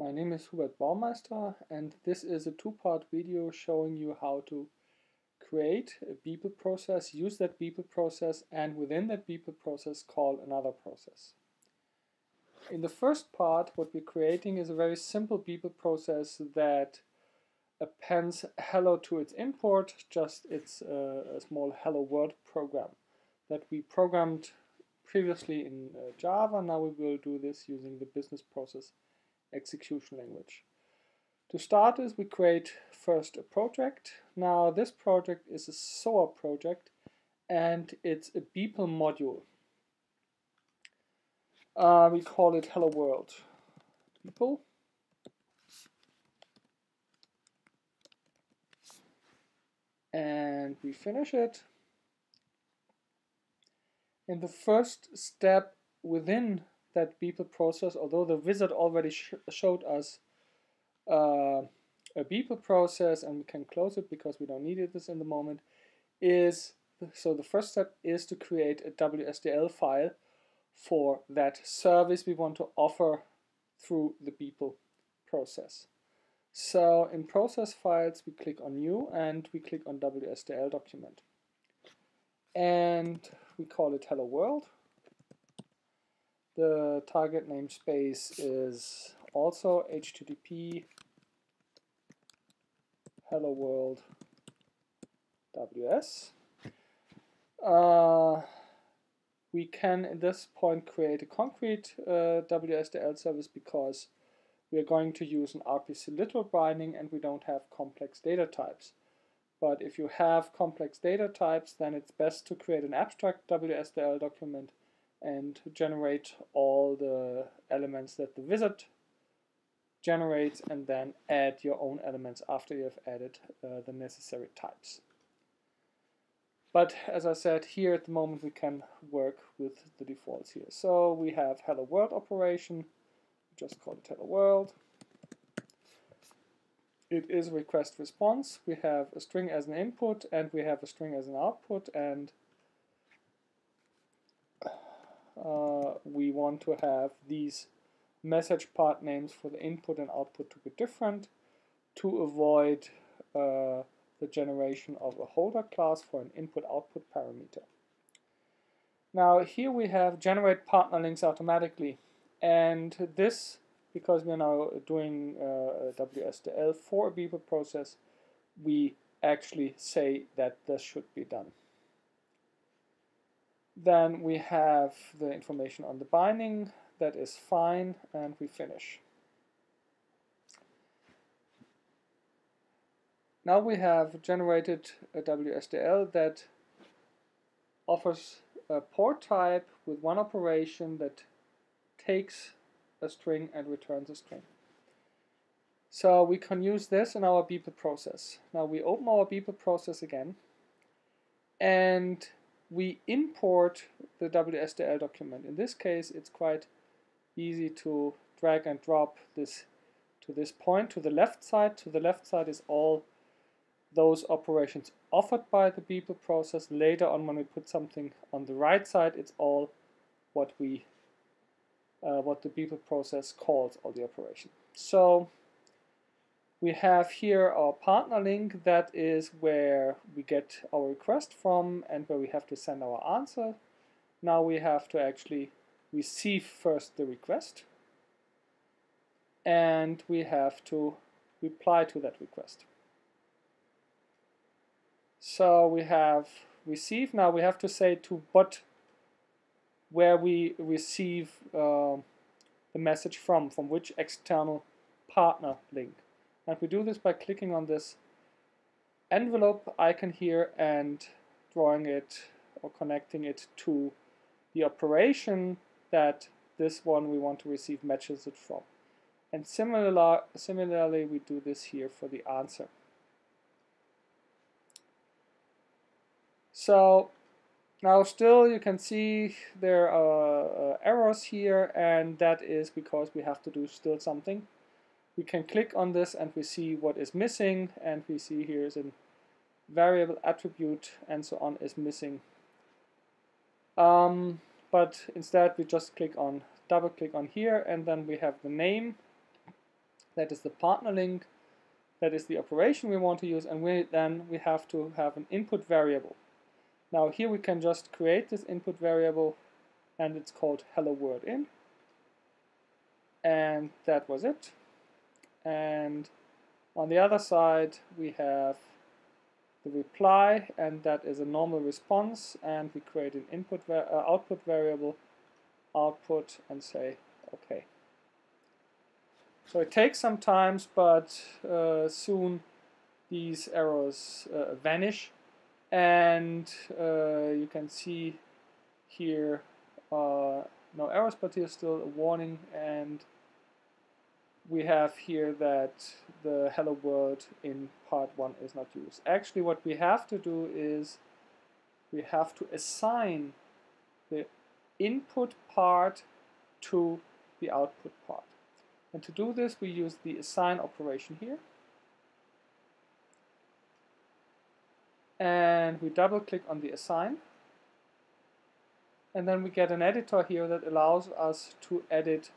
My name is Hubert Baumeister and this is a two-part video showing you how to create a BPEL process, use that BPEL process and within that BPEL process call another process. In the first part what we're creating is a very simple BPEL process that appends hello to its import, just it's a, a small hello world program that we programmed previously in uh, Java. Now we will do this using the business process execution language. To start is we create first a project. Now this project is a SOA project and it's a BPEL module. Uh, we call it Hello World. BPEL. And we finish it. In the first step within that BPEL process, although the wizard already sh showed us uh, a BPEL process and we can close it because we don't need it this in the moment, is so the first step is to create a WSDL file for that service we want to offer through the BPEL process. So in process files we click on new and we click on WSDL document. And we call it hello world the target namespace is also HTTP hello world WS. Uh, we can at this point create a concrete uh, WSDL service because we are going to use an RPC literal binding and we don't have complex data types. But if you have complex data types, then it's best to create an abstract WSDL document and generate all the elements that the wizard generates and then add your own elements after you have added uh, the necessary types. But as I said, here at the moment we can work with the defaults here. So we have hello world operation, just call it hello world. It is request response. We have a string as an input and we have a string as an output and uh, we want to have these message part names for the input and output to be different to avoid uh, the generation of a holder class for an input-output parameter. Now here we have generate partner links automatically and this because we're now doing uh, WSDL for a BPEL process we actually say that this should be done. Then we have the information on the binding, that is fine, and we finish. Now we have generated a WSDL that offers a port type with one operation that takes a string and returns a string. So we can use this in our BPEL process. Now we open our BPEL process again and we import the WSDL document. In this case, it's quite easy to drag and drop this to this point to the left side. To the left side is all those operations offered by the BPEL process. Later on, when we put something on the right side, it's all what we uh, what the BPEL process calls all the operations. So we have here our partner link that is where we get our request from and where we have to send our answer. Now we have to actually receive first the request and we have to reply to that request. So we have receive. Now we have to say to what where we receive uh, the message from, from which external partner link. And we do this by clicking on this envelope icon here and drawing it or connecting it to the operation that this one we want to receive matches it from. And similar, similarly, we do this here for the answer. So now still you can see there are uh, errors here and that is because we have to do still something we can click on this and we see what is missing and we see here is a variable attribute and so on is missing. Um, but instead we just click on double click on here and then we have the name That is the partner link. That is the operation we want to use, and we, then we have to have an input variable. Now here we can just create this input variable, and it's called hello world in. And that was it. And on the other side, we have the reply, and that is a normal response, and we create an input uh, output variable, output, and say OK. So it takes some time, but uh, soon these errors uh, vanish, and uh, you can see here uh, no errors, but here's still a warning and we have here that the hello world in part 1 is not used. Actually what we have to do is we have to assign the input part to the output part. And to do this we use the assign operation here. And we double click on the assign. And then we get an editor here that allows us to edit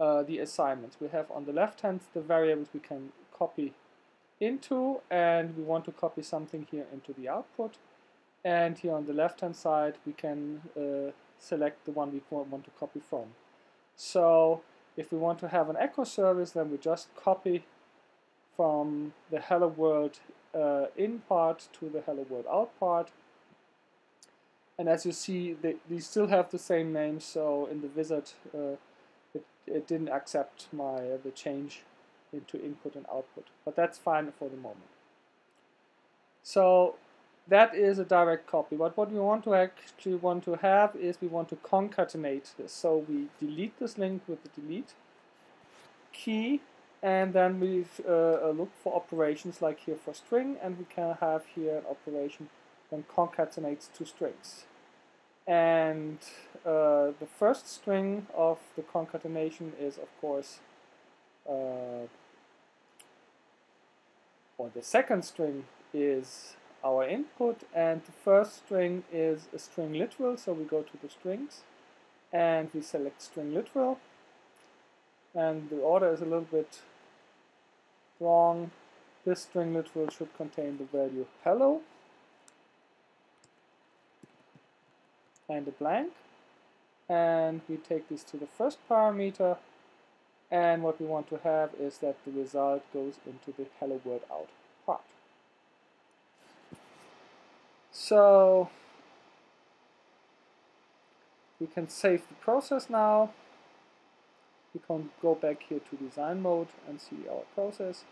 uh, the assignments. We have on the left hand the variables we can copy into and we want to copy something here into the output and here on the left hand side we can uh, select the one we want to copy from. So if we want to have an echo service then we just copy from the hello world uh, in part to the hello world out part and as you see they, these still have the same name so in the wizard uh, it didn't accept my uh, the change into input and output, but that's fine for the moment. So that is a direct copy. But what we want to actually want to have is we want to concatenate this. So we delete this link with the delete key, and then we uh, uh, look for operations like here for string, and we can have here an operation that concatenates two strings. And uh, the first string of the concatenation is, of course, uh, or the second string is our input, and the first string is a string literal, so we go to the strings, and we select string literal, and the order is a little bit wrong. This string literal should contain the value hello, and a blank and we take this to the first parameter and what we want to have is that the result goes into the hello world out part. So we can save the process now. We can go back here to design mode and see our process.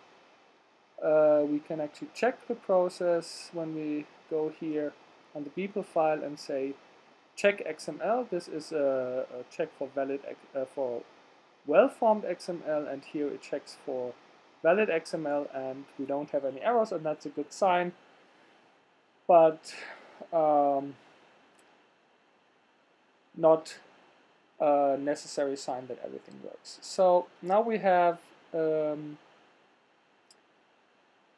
Uh, we can actually check the process when we go here on the BPEL file and say check XML. This is a, a check for valid uh, for well-formed XML, and here it checks for valid XML, and we don't have any errors, and that's a good sign. But um, not a necessary sign that everything works. So now we have um,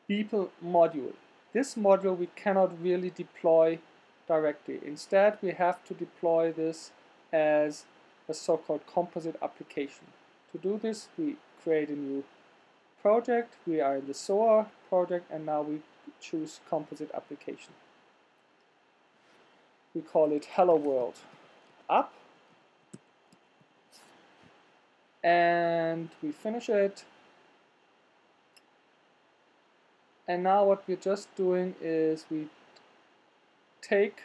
BPEL module. This module we cannot really deploy directly. Instead, we have to deploy this as a so-called composite application. To do this, we create a new project. We are in the SOA project, and now we choose composite application. We call it Hello World App. And we finish it. And now what we're just doing is we take,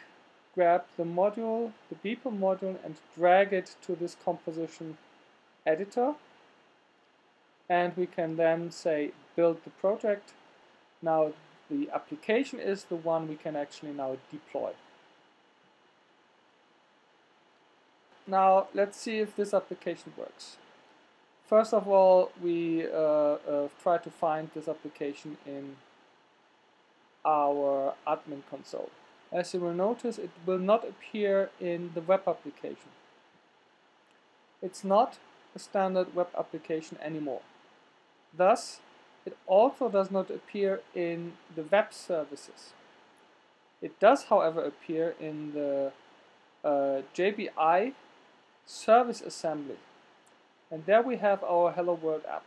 grab the module, the BPEL module, and drag it to this composition editor. And we can then say build the project. Now the application is the one we can actually now deploy. Now let's see if this application works. First of all, we uh, uh, try to find this application in our admin console. As you will notice, it will not appear in the web application. It's not a standard web application anymore. Thus, it also does not appear in the web services. It does, however, appear in the uh, JBI service assembly. And there we have our Hello World app.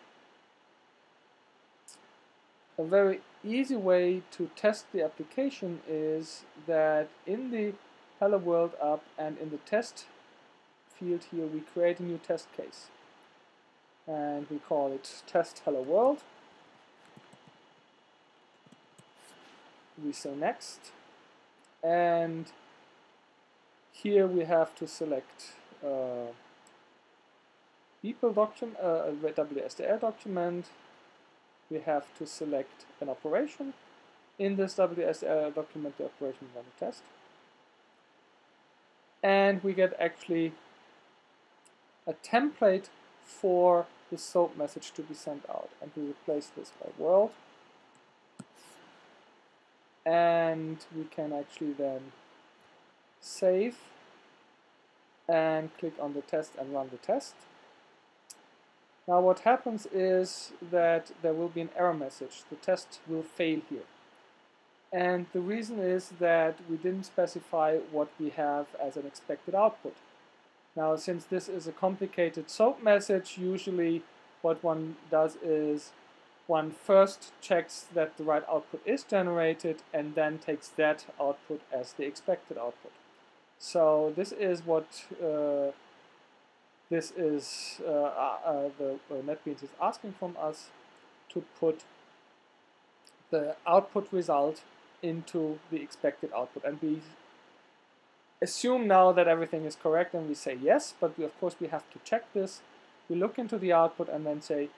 a very easy way to test the application is that in the Hello World app and in the test field here we create a new test case. And we call it test hello world. We say next. And here we have to select uh, BPEL document, uh, WSDL document. We have to select an operation. In this WSDL uh, document, the operation want to test. And we get actually a template for the SOAP message to be sent out. And we replace this by world. And we can actually then save and click on the test and run the test. Now what happens is that there will be an error message. The test will fail here. And the reason is that we didn't specify what we have as an expected output. Now since this is a complicated SOAP message, usually what one does is one first checks that the right output is generated and then takes that output as the expected output. So this is what uh, this is uh, uh, uh the NetBeans is asking from us to put the output result into the expected output. And we assume now that everything is correct and we say yes but we, of course we have to check this. We look into the output and then say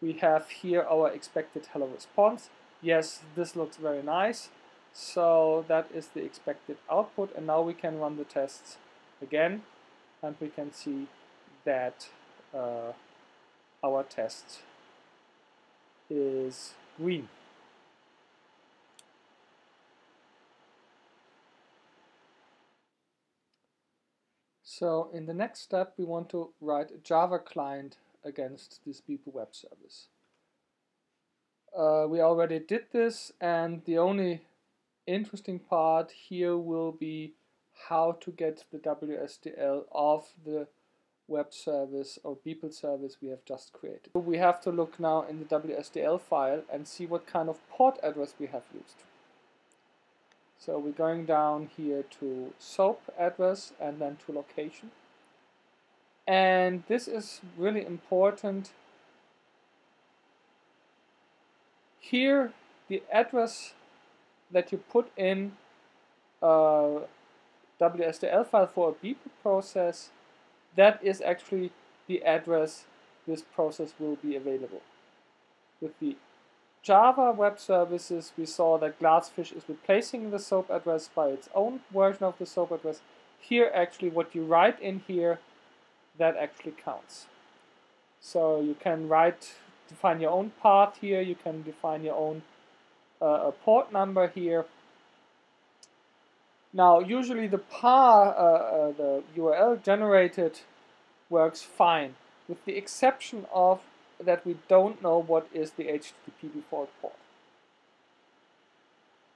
we have here our expected hello response. Yes this looks very nice. So that is the expected output. And now we can run the tests again and we can see that uh, our test is green. So in the next step we want to write a Java client against this BPEL web service. Uh, we already did this and the only interesting part here will be how to get the WSDL off the web service or BPEL service we have just created. We have to look now in the WSDL file and see what kind of port address we have used. So we're going down here to SOAP address and then to location. And this is really important. Here the address that you put in uh, a WSDL file for a BPEL process, that is actually the address this process will be available. With the Java web services, we saw that Glassfish is replacing the SOAP address by its own version of the SOAP address. Here, actually, what you write in here, that actually counts. So you can write, define your own path here, you can define your own uh, port number here. Now, usually the PAR, uh, uh, the URL generated works fine, with the exception of that we don't know what is the HTTP default port.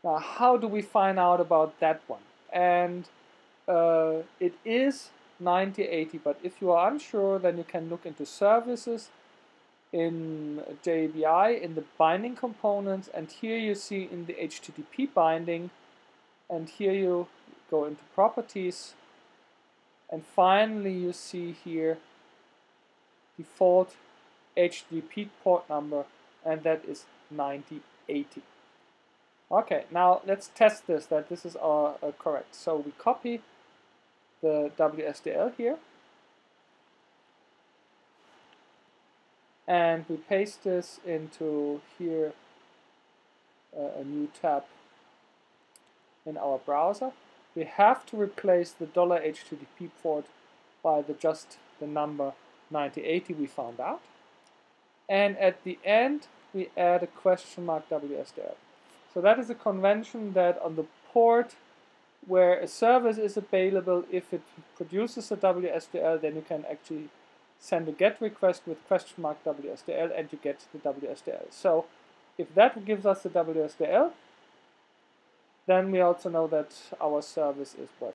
Now, how do we find out about that one? And uh, it is 9080, but if you are unsure, then you can look into services in JBI in the binding components and here you see in the HTTP binding and here you go into properties and finally you see here default HTTP port number and that is 9080. Okay, now let's test this, that this is uh, uh, correct. So we copy the WSDL here and we paste this into here uh, a new tab in our browser. We have to replace the dollar $HTTP port by the just the number 9080 we found out. And at the end we add a question mark WSDL so that is a convention that on the port where a service is available if it produces a WSDL then you can actually send a GET request with question mark WSDL and you get the WSDL. So if that gives us the WSDL, then we also know that our service is working.